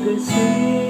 this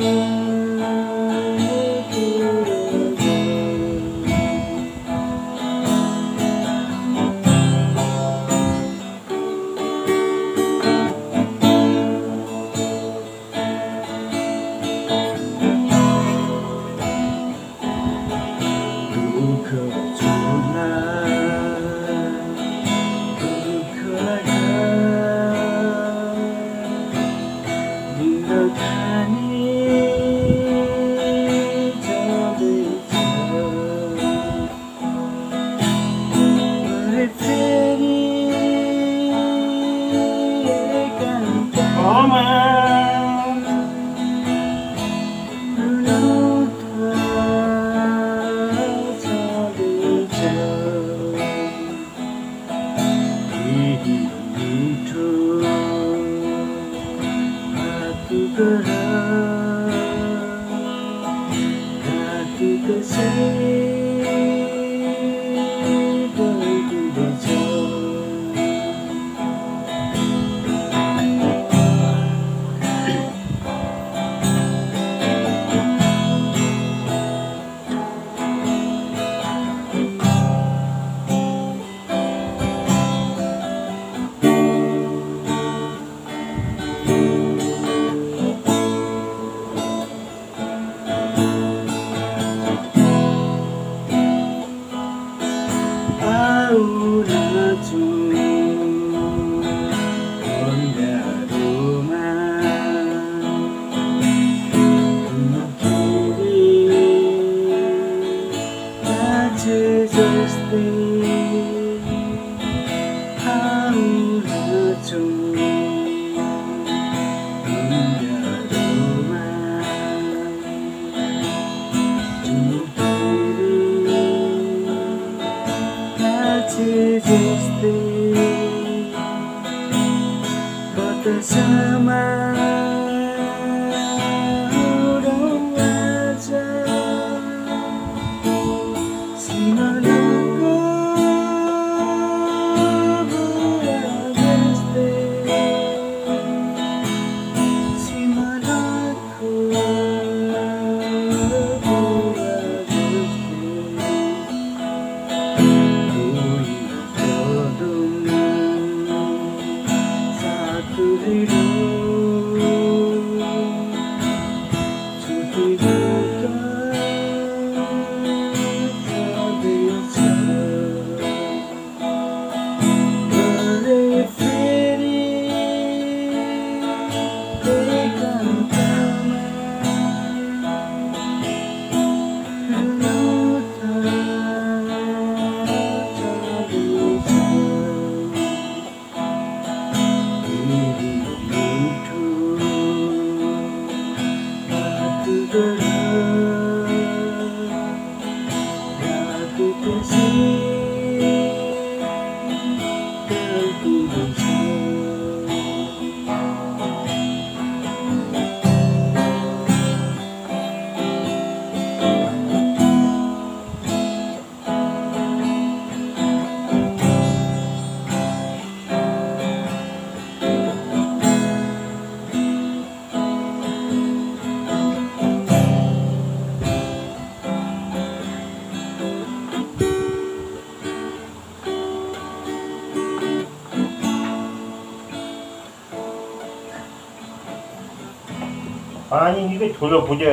you. bỏ mang lâu tháng ra đi chờ đi đi trôi mà cứ cứ ra cứ cứ say Buddha to could it all 아니 이게 돌려보자